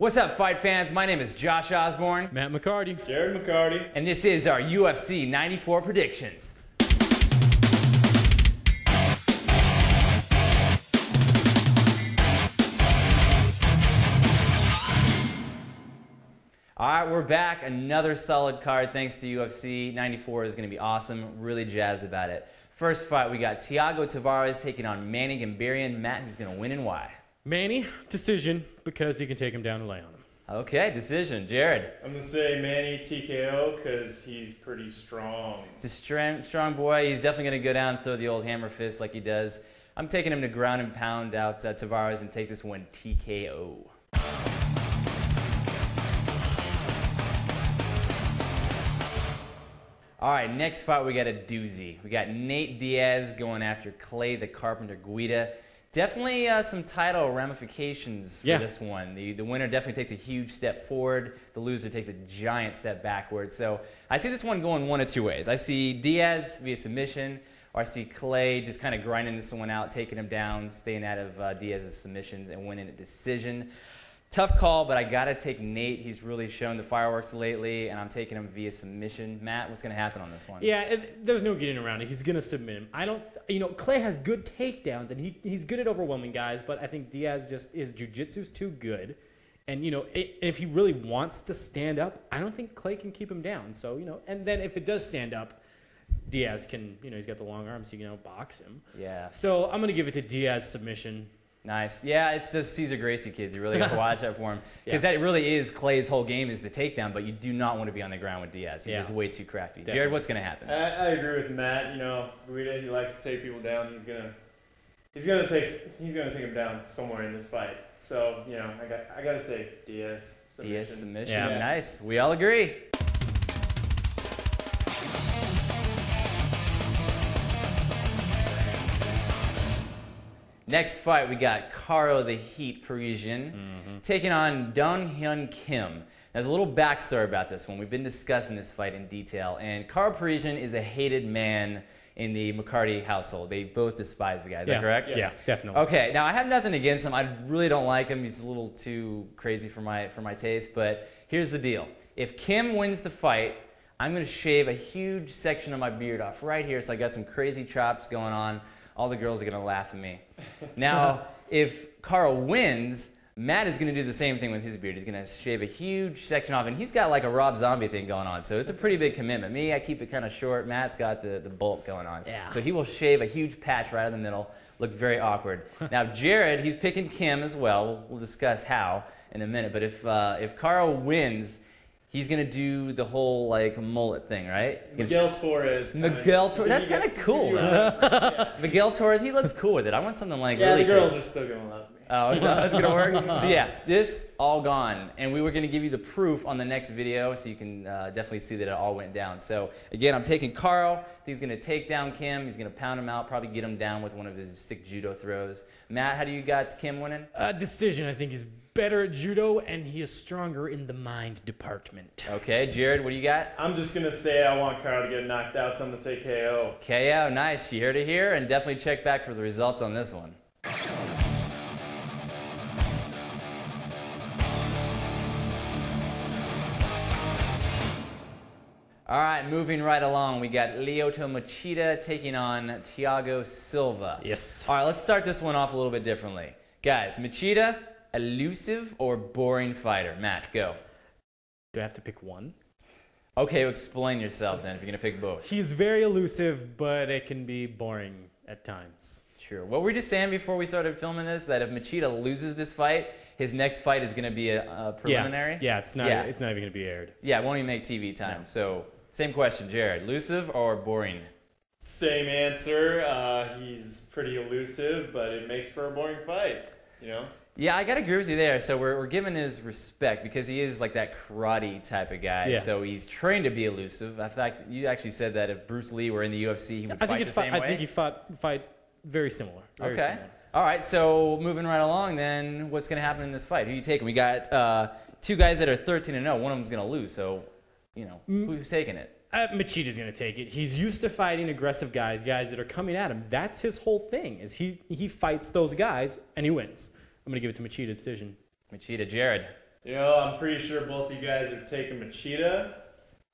What's up, fight fans? My name is Josh Osborne, Matt McCarty. Jared McCarty. and this is our UFC 94 predictions. All right, we're back. Another solid card thanks to UFC. 94 is going to be awesome. Really jazzed about it. First fight, we got Thiago Tavares taking on Manny Gamburyan. Matt, who's going to win and why? Manny, decision because you can take him down and lay on him. Okay, decision. Jared. I'm gonna say Manny TKO because he's pretty strong. He's a strong, strong boy. He's definitely going to go down and throw the old hammer fist like he does. I'm taking him to ground and pound out uh, Tavares and take this one TKO. All right, next fight we got a doozy. We got Nate Diaz going after Clay the Carpenter Guida. Definitely uh, some title ramifications for Yeah. this one. The, the winner definitely takes a huge step forward. The loser takes a giant step backward. So I see this one going one of two ways. I see Diaz via submission, or I see Clay just kind of grinding this one out, taking him down, staying out of uh, Diaz's submissions, and winning a decision. Tough call, but I gotta take Nate. He's really shown the fireworks lately, and I'm taking him via submission. Matt, what's gonna happen on this one? Yeah, it, there's no getting around it. He's gonna submit him. I don't, you know, Clay has good takedowns and he, he's good at overwhelming guys, but I think Diaz just his jujitsu's too good, and you know, i if he really wants to stand up, I don't think Clay can keep him down. So you know, and then if it does stand up, Diaz can, you know, he's got the long arms, so you can box him. Yeah. So I'm gonna give it to Diaz submission. Nice. Yeah, it's those Cesar Gracie kids. You really got to watch out for him because Yeah. that really is Clay's whole game is the takedown. But you do not want to be on the ground with Diaz. He's Yeah. just way too crafty. Definitely. Jared, what's gonna happen? I, I agree with Matt. You know, Guida, he likes to take people down. He's gonna, he's gonna take, he's gonna take him down somewhere in this fight. So you know, I got, I gotta say Diaz. Submission. Diaz submission. Yeah. Nice. We all agree. Next fight, we got Karo the Heat Parisyan mm-hmm. taking on Dong Hyun Kim. There's a little backstory about this one. We've been discussing this fight in detail, and Karo Parisyan is a hated man in the McCarty household. They both despise the guy. Is that correct? Yes. Yeah, definitely. Okay, now I have nothing against him. I really don't like him. He's a little too crazy for my for my taste. But here's the deal: if Kim wins the fight, I'm going to shave a huge section of my beard off right here, so I got some crazy chops going on. All the girls are going to laugh at me. Now, if Karo wins, Matt is going to do the same thing with his beard. He's going to shave a huge section off, and he's got like a Rob Zombie thing going on. So it's a pretty big commitment. Me, I keep it kind of short. Matt's got the, the bulk going on. Yeah. So he will shave a huge patch right in the middle. Look very awkward. now, Jared, he's picking Kim as well. We'll, we'll discuss how in a minute. But if uh, if Karo wins, he's gonna do the whole like mullet thing, right? Miguel Torres. Miguel Torres. That's kind of cool. you though. got- Miguel Torres, he looks cool with it. I want something like Yeah, really the girls crazy. are still gonna love me. Oh, is that how it's gonna work? so yeah, this all gone, and we were gonna give you the proof on the next video, so you can uh, definitely see that it all went down. So again, I'm taking Karo. He's gonna take down Kim. He's gonna pound him out, probably get him down with one of his sick judo throws. Matt, how do you got Kim winning? Uh, decision. I think he's better at judo and he is stronger in the mind department. Okay, Jared, what do you got? I'm just gonna say I want Karo to get knocked out, so I'm gonna say KO. KO, nice. You heard it here, and definitely check back for the results on this one. All right, moving right along, we got Lyoto Machida taking on Thiago Silva. Yes. All right, let's start this one off a little bit differently. Guys, Machida, elusive or boring fighter? Matt, go. Do I have to pick one? Okay, explain yourself then if you're going to pick both. He's very elusive, but it can be boring at times. Sure. What were we just saying before we started filming this? That if Machida loses this fight, his next fight is going to be a, a preliminary. Yeah, yeah it's not. Yeah. It's not even gonna be aired. Yeah, it won't even make TV time. So, same question, Jared. Elusive or boring? Same answer. Uh, he's pretty elusive, but it makes for a boring fight. You know. Yeah, I gotta agree with you there. So we're, we're giving his respect because he is like that karate type of guy. Yeah. So he's trained to be elusive. In fact, you actually said that if Bruce Lee were in the UFC, he would I fight the fought, same way. I think he fought fight very similar. Very okay. similar. All right. So moving right along, then what's gonna happen in this fight? Who you taking? We got uh, two guys that are 13 and 0. One of them's gonna lose. So, you know, Mm. who's taking it? Uh, Machida's gonna take it. He's used to fighting aggressive guys, guys that are coming at him. That's his whole thing. Is he he fights those guys and he wins. I'm gonna give it to Machida decision. Machida, Jared. You know, I'm pretty sure both of you guys are taking Machida.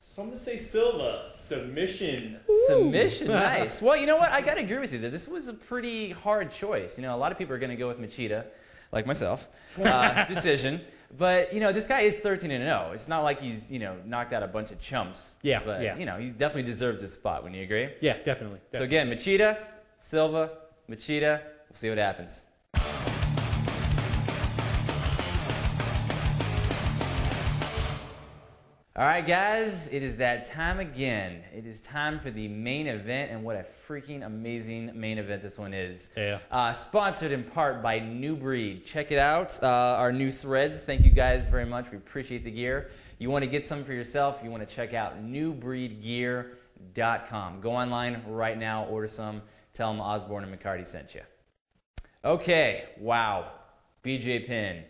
So I'm gonna say Silva submission. Submission, nice. Well, you know what? I gotta agree with you that this was a pretty hard choice. You know, a lot of people are gonna go with Machida, like myself, uh, decision. But you know, this guy is 13 and 0. It's not like he's you know knocked out a bunch of chumps. Yeah, but yeah. you know, he definitely deserves a spot. Wouldn't you agree? Yeah, definitely. So again, Machida, Silva, Machida. We'll see what happens. All right, guys, it is that time again. It is time for the main event, and what a freaking amazing main event this one is. Yeah. Uh, sponsored in part by New Breed. Check it out, uh, our new threads. Thank you guys very much. We appreciate the gear. You want to get some for yourself, you want to check out newbreedgear.com. Go online right now, order some. Tell them Osborne and McCarty sent you. Okay, wow. BJ Penn,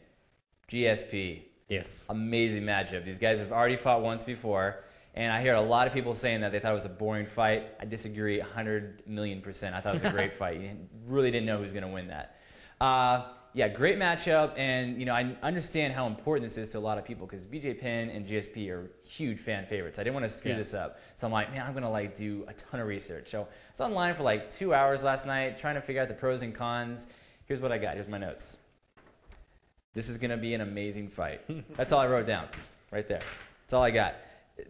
GSP. Yes. Amazing matchup. These guys have already fought once before, and I hear a lot of people saying that they thought it was a boring fight. I disagree 100 million percent. I thought it was a great fight. You really didn't know who was going to win that. Uh, yeah, great matchup, and you know I understand how important this is to a lot of people because BJ Penn and GSP are huge fan favorites. I didn't want to screw Yeah. this up, so I'm like, man, I'm gonna like do a ton of research. So I was online for like two hours last night trying to figure out the pros and cons. Here's what I got. Here's my notes. This is going to be an amazing fight. That's all I wrote down right there. That's all I got.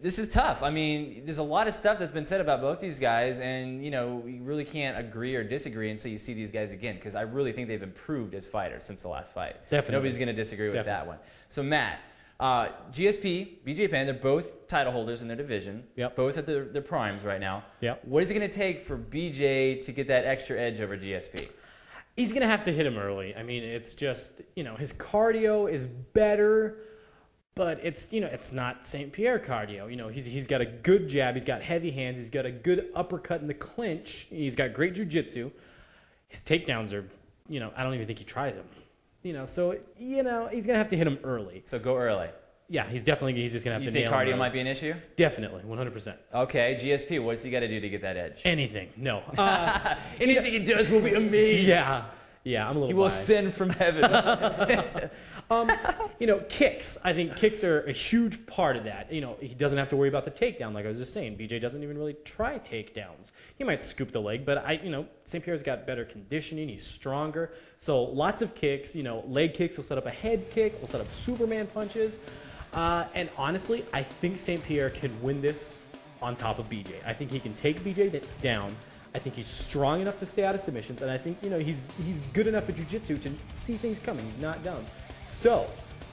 This is tough. I mean, there's a lot of stuff that's been said about both these guys, and you know, you really can't agree or disagree until you see these guys again. Because I really think they've improved as fighters since the last fight. Definitely. Nobody's going to disagree with that one. So Matt, uh, GSP, BJ Penn, they're both title holders in their division. Yep. Both at their, their primes right now. Yep. What is it going to take for BJ to get that extra edge over GSP? He's gonna have to hit him early. I mean, it's just you know his cardio is better, but it's you know it's not Saint Pierre cardio. You know he's he's got a good jab. He's got heavy hands. He's got a good uppercut in the clinch. He's got great jujitsu. His takedowns are you know I don't even think he tries them. You know so you know he's gonna have to hit him early. So go early. Yeah, he's definitely he's just gonna have You to think nail him cardio early. might be an issue? definitely 100. percent Okay, GSP, what's he got to do to get that edge? Anything? No. Uh, Anything he does will be amazing. yeah. Yeah, I'm a little. He will biased. send from heaven. Um, you know, kicks. I think kicks are a huge part of that. You know, he doesn't have to worry about the takedown, like I was just saying. BJ doesn't even really try takedowns. He might scoop the leg, but I, you know, St. Pierre's got better conditioning. He's stronger. So lots of kicks. You know, leg kicks will set up a head kick. Will set up Superman punches. Uh, and honestly, I think St. Pierre can win this on top of BJ. I think he can take BJ down. I think he's strong enough to stay out of submissions, and I think you know he's he's good enough at jiu-jitsu to see things coming. He's not dumb. So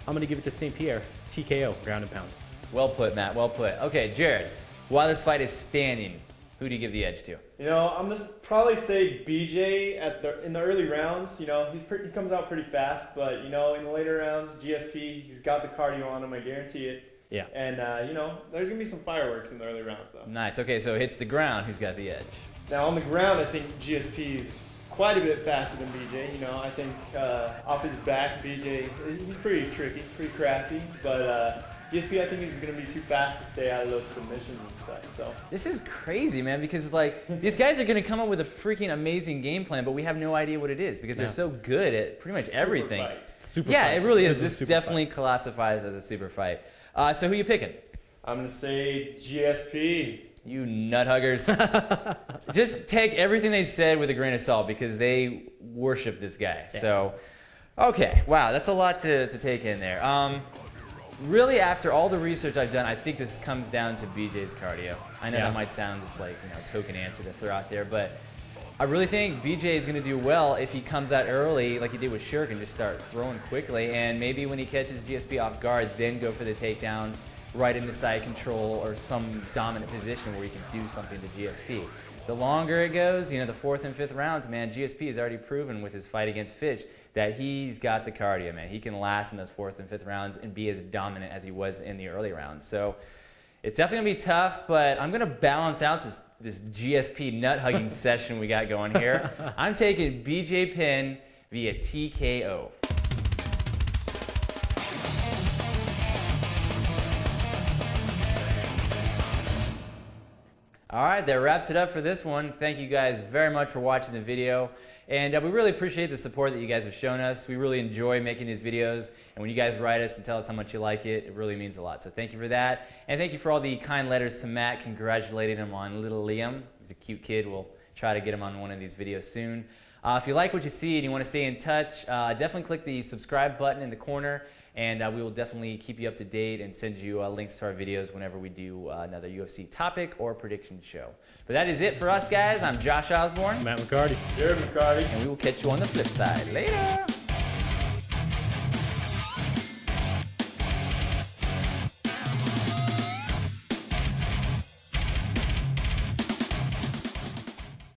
I'm gonna give it to St. Pierre TKO ground and pound. well put, Matt. Well put. Okay, Jared, while this fight is standing, who do you give the edge to? You know, I'm gonna probably say BJ at the in the early rounds. You know, he's pretty, he comes out pretty fast, but you know, in the later rounds, GSP, he's got the cardio on him. I guarantee it. Yeah. And uh, you know, there's gonna be some fireworks in the early rounds though. Nice. Okay, so it hits the ground. Who's got the edge? Now on the ground, I think GSP is quite a bit faster than BJ. You know, I think uh, off his back, BJ he's pretty tricky, pretty crafty, but uh, GSP I think is gonna be too fast to stay out of those submissions and stuff. So This is crazy, man, because like these guys are going to come up with a freaking amazing game plan, but we have no idea what it is because they're so good at pretty much everything. super everything. fight. Super. Yeah, fight. it really is. This This definitely fight. classifies as a super fight. Uh, so who you picking? I'm gonna say GSP. You nut huggers. Just take everything they said with a grain of salt because they worship this guy. So, okay, wow, that's a lot to, to take in there. Um, really, after all the research I've done, I think this comes down to BJ's cardio. I know Yeah. that might sound just like you know token answer to throw out there, but I really think BJ is going to do well if he comes out early, like he did with Sherk, and just start throwing quickly. And maybe when he catches GSP off guard, then go for the takedown right into side control or some dominant position where he can do something to GSP. The longer it goes, you know, the fourth and fifth rounds, man, GSP has already proven with his fight against Fitch that he's got the cardio, man. He can last in those fourth and fifth rounds and be as dominant as he was in the early rounds. So it's definitely gonna be tough, but I'm gonna balance out this this GSP nut hugging session we got going here. I'm taking BJ Penn via TKO. All right, that wraps it up for this one. Thank you guys very much for watching the video. And uh, we really appreciate the support that you guys have shown us. We really enjoy making these videos. And when you guys write us and tell us how much you like it, it really means a lot. So thank you for that. And thank you for all the kind letters to Matt congratulating him on little Liam. He's a cute kid. We'll try to get him on one of these videos soon. Uh, if you like what you see and you want to stay in touch, uh, definitely click the subscribe button in the corner and uh, we will definitely keep you up to date and send you uh, links to our videos whenever we do uh, another UFC topic or prediction show. But that is it for us, guys. I'm Josh Osborne, Matt McCarty. Jared McCarty. and we will catch you on the flip side. Later.